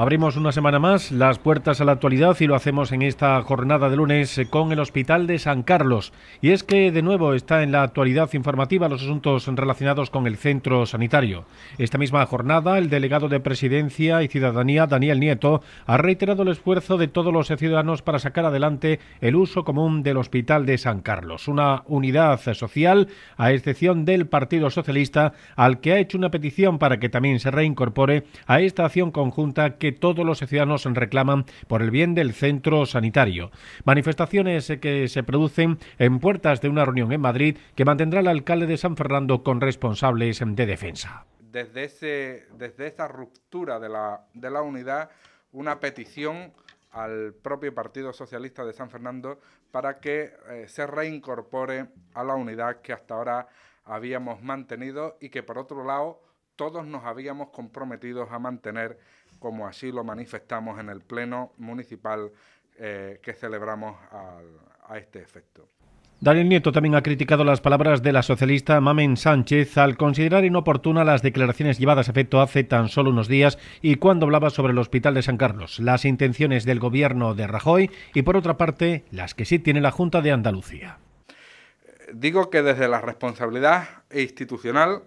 Abrimos una semana más las puertas a la actualidad y lo hacemos en esta jornada de lunes con el Hospital de San Carlos. Y es que de nuevo está en la actualidad informativa los asuntos relacionados con el centro sanitario. Esta misma jornada, el delegado de Presidencia y Ciudadanía, Daniel Nieto, ha reiterado el esfuerzo de todos los ciudadanos para sacar adelante el uso común del Hospital de San Carlos, una unidad social, a excepción del Partido Socialista, al que ha hecho una petición para que también se reincorpore a esta acción conjunta que todos los ciudadanos reclaman por el bien del centro sanitario. Manifestaciones que se producen en puertas de una reunión en Madrid que mantendrá el alcalde de San Fernando con responsables de defensa. Desde, esa ruptura de la, de la unidad, una petición al propio Partido Socialista de San Fernando para que eh, se reincorpore a la unidad que hasta ahora habíamos mantenido y que por otro lado todos nos habíamos comprometido a mantener como así lo manifestamos en el Pleno Municipal eh, que celebramos a este efecto. Daniel Nieto también ha criticado las palabras de la socialista Mamen Sánchez al considerar inoportuna las declaraciones llevadas a efecto hace tan solo unos días y cuando hablaba sobre el Hospital de San Carlos, las intenciones del gobierno de Rajoy y por otra parte las que sí tiene la Junta de Andalucía. Digo que desde la responsabilidad institucional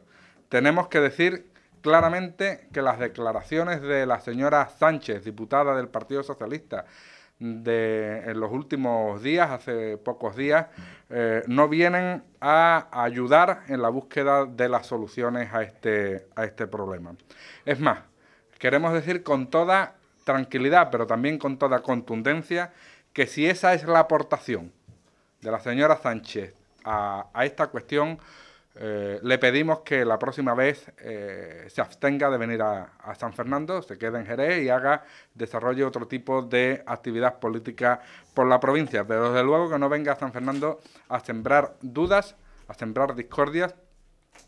tenemos que decir claramente que las declaraciones de la señora Sánchez, diputada del Partido Socialista, de, en los últimos días, hace pocos días, eh, no vienen a ayudar en la búsqueda de las soluciones a este, a este problema. Es más, queremos decir con toda tranquilidad, pero también con toda contundencia, que si esa es la aportación de la señora Sánchez a, a esta cuestión, eh, le pedimos que la próxima vez eh, se abstenga de venir a, San Fernando, se quede en Jerez y haga, desarrolle otro tipo de actividad política por la provincia. Pero desde luego que no venga a San Fernando a sembrar dudas, a sembrar discordias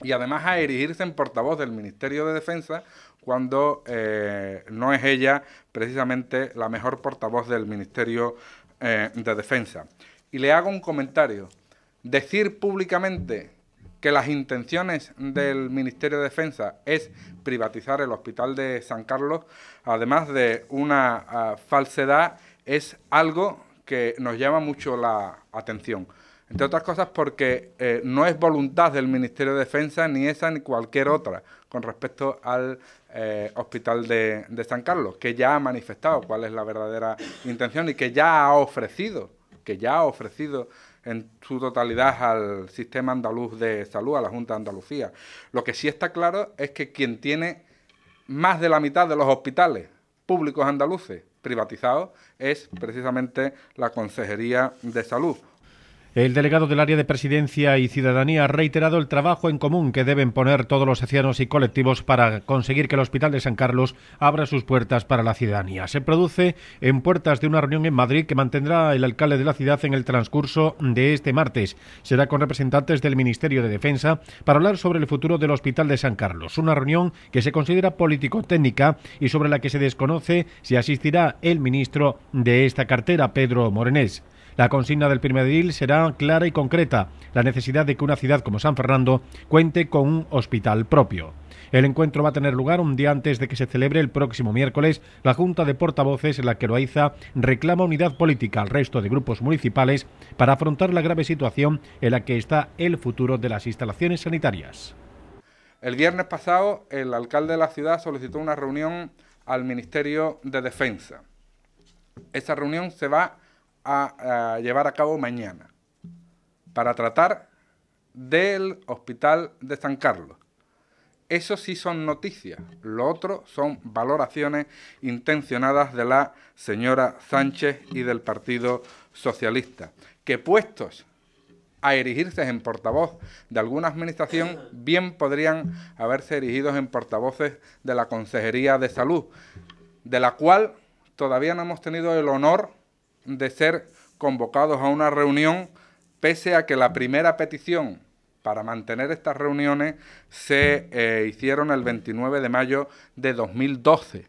y además a erigirse en portavoz del Ministerio de Defensa cuando eh, no es ella precisamente la mejor portavoz del Ministerio de Defensa. Y le hago un comentario. Decir públicamente que las intenciones del Ministerio de Defensa es privatizar el Hospital de San Carlos, además de una ah, falsedad, es algo que nos llama mucho la atención. Entre otras cosas porque eh, no es voluntad del Ministerio de Defensa ni esa ni cualquier otra con respecto al eh, Hospital de, de San Carlos, que ya ha manifestado cuál es la verdadera intención y que ya ha ofrecido, que ya ha ofrecido en su totalidad al sistema andaluz de salud, a la Junta de Andalucía. Lo que sí está claro es que quien tiene más de la mitad de los hospitales públicos andaluces privatizados es precisamente la Consejería de Salud. El delegado del área de Presidencia y Ciudadanía ha reiterado el trabajo en común que deben poner todos los ancianos y colectivos para conseguir que el Hospital de San Carlos abra sus puertas para la ciudadanía. Se produce en puertas de una reunión en Madrid que mantendrá el alcalde de la ciudad en el transcurso de este martes. Será con representantes del Ministerio de Defensa para hablar sobre el futuro del Hospital de San Carlos. Una reunión que se considera político-técnica y sobre la que se desconoce si asistirá el ministro de esta cartera, Pedro Morenés. La consigna del primer edil será clara y concreta, la necesidad de que una ciudad como San Fernando cuente con un hospital propio. El encuentro va a tener lugar un día antes de que se celebre el próximo miércoles la Junta de Portavoces en la que Loaiza reclama unidad política al resto de grupos municipales para afrontar la grave situación en la que está el futuro de las instalaciones sanitarias. El viernes pasado, el alcalde de la ciudad solicitó una reunión al Ministerio de Defensa. Esa reunión se va a, llevar a cabo mañana para tratar del Hospital de San Carlos. Eso sí son noticias. Lo otro son valoraciones intencionadas de la señora Sánchez y del Partido Socialista, que puestos a erigirse en portavoz de alguna administración, bien podrían haberse erigidos en portavoces de la Consejería de Salud, de la cual todavía no hemos tenido el honor de ser convocados a una reunión, pese a que la primera petición para mantener estas reuniones se eh, hicieron el 29 de mayo de 2012.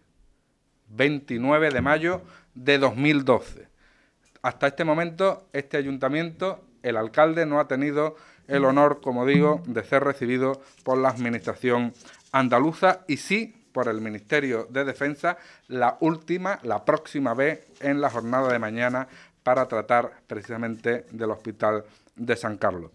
29 de mayo de 2012. Hasta este momento, este ayuntamiento, el alcalde no ha tenido el honor, como digo, de ser recibido por la administración andaluza y sí por el Ministerio de Defensa, la última, la próxima vez en la jornada de mañana para tratar precisamente del Hospital de San Carlos.